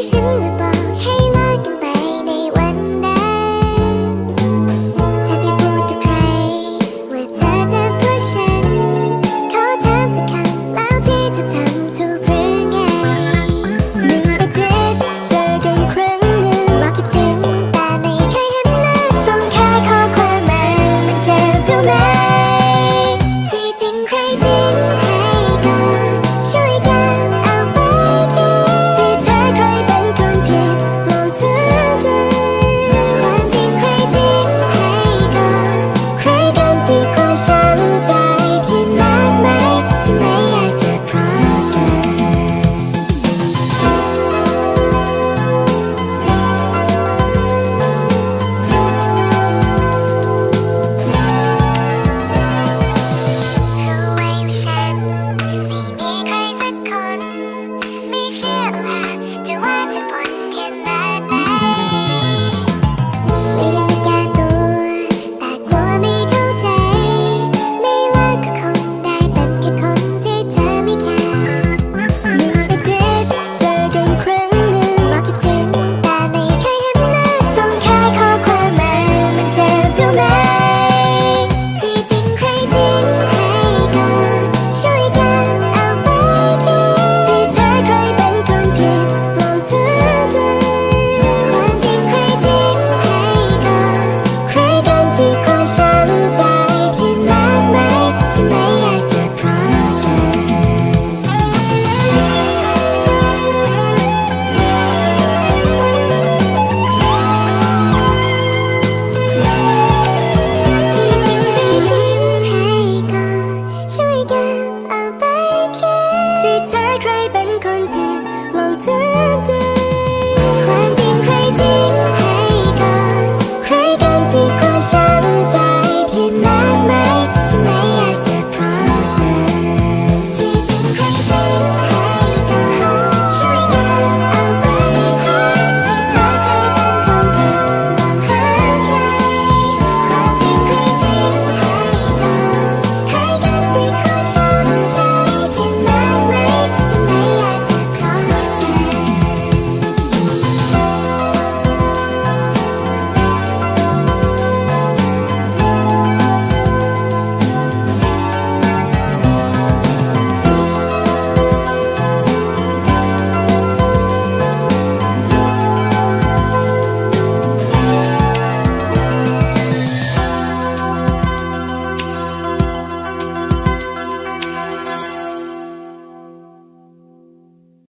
Nation.